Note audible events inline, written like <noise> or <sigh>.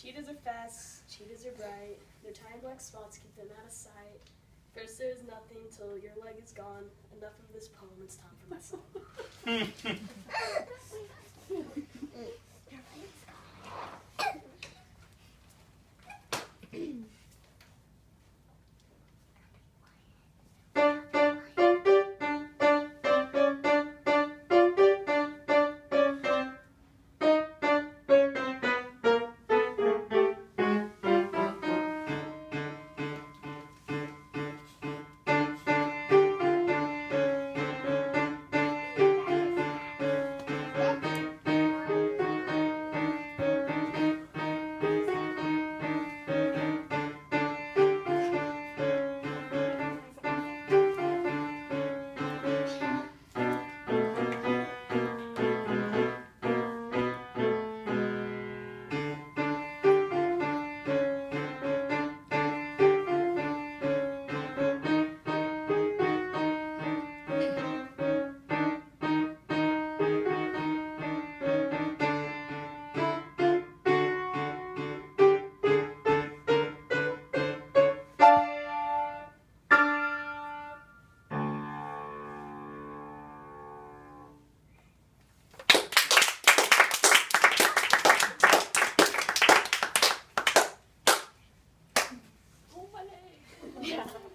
Cheetahs are fast, cheetahs are bright, their tiny black spots keep them out of sight. First there is nothing till your leg is gone. Enough of this poem, it's time for my song. <laughs> Yeah.